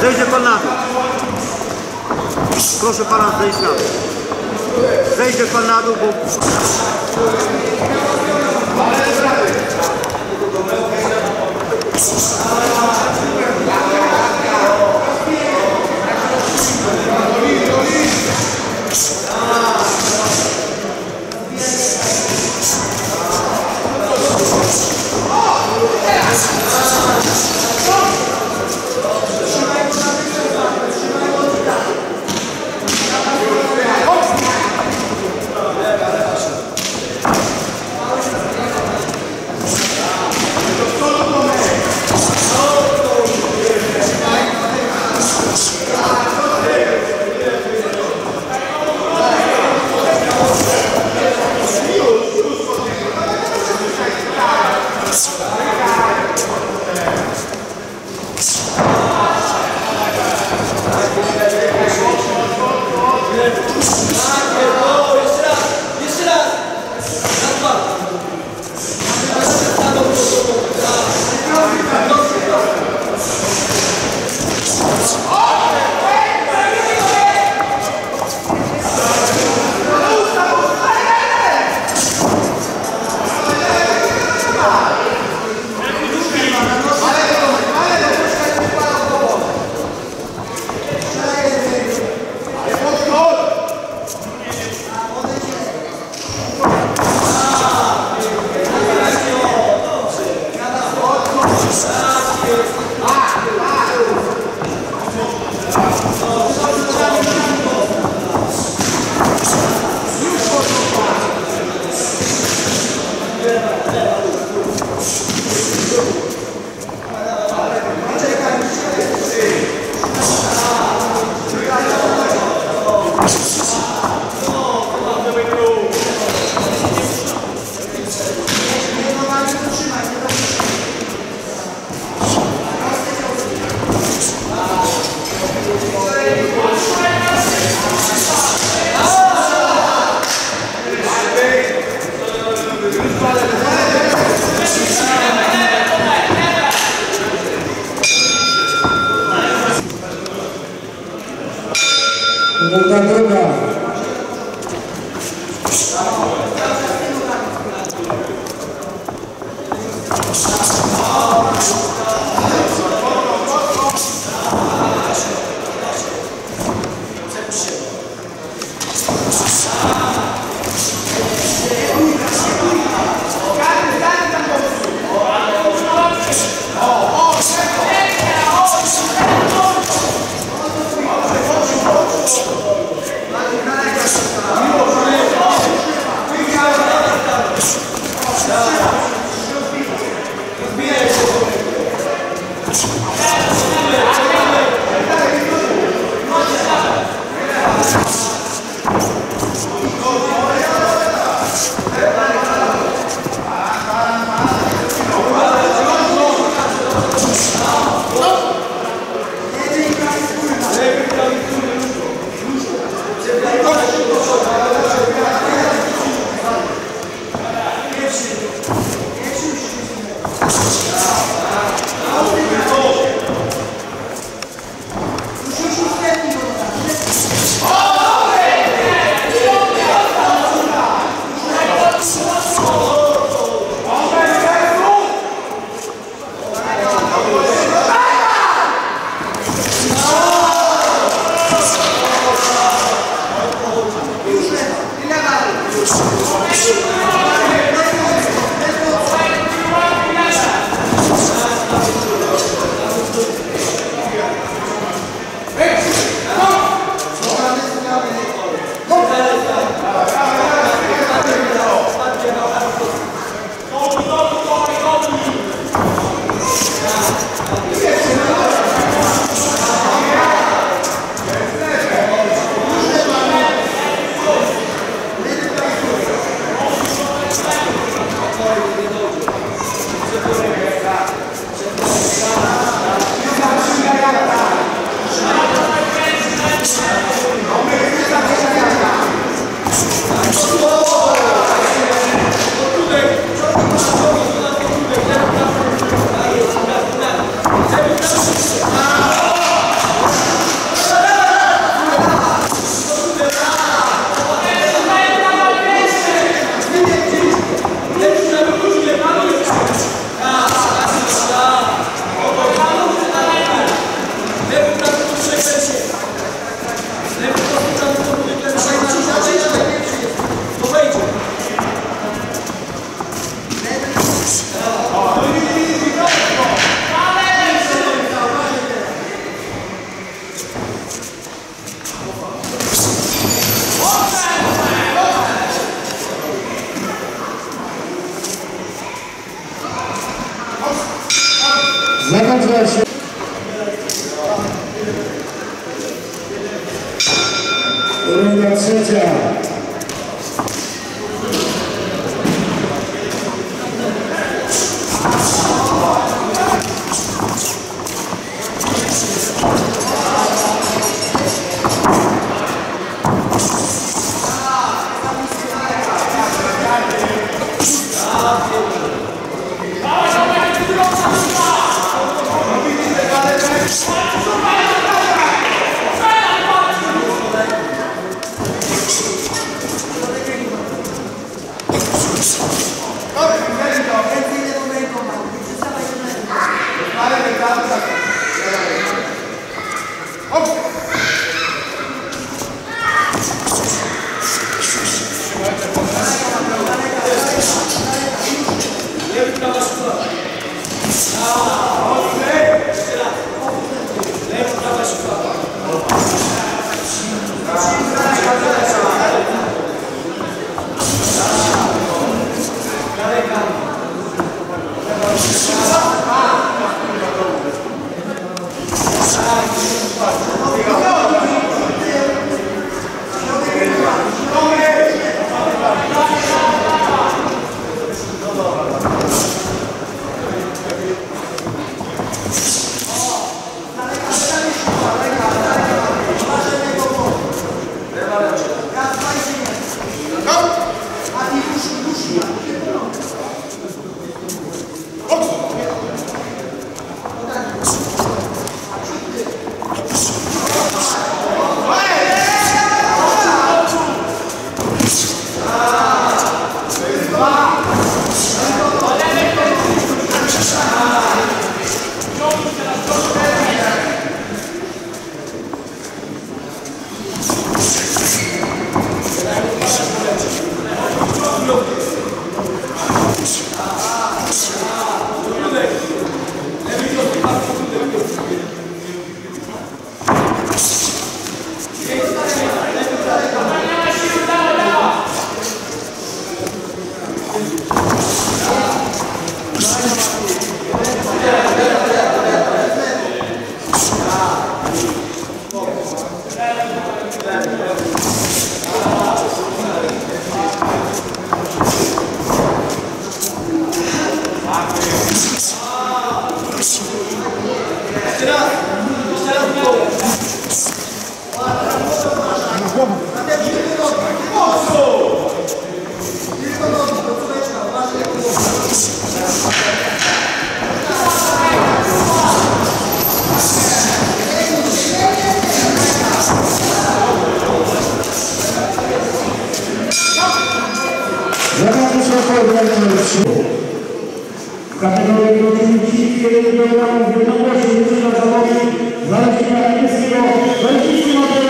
Zejdzie pan na dół. Proszę pana zejść na dół. Zejdzie pan na dół, bo... Ale Voltar a andar. Yes. 我们要吃饺。Dá-se mais dinheiro. Não! Há de ir Zapraszam Pawła Wszyscy. Kategorie drugiej kiedy wybrano w jedności drużyna zawodów Zależnika Niebieskiego, Wędzicki Mateusz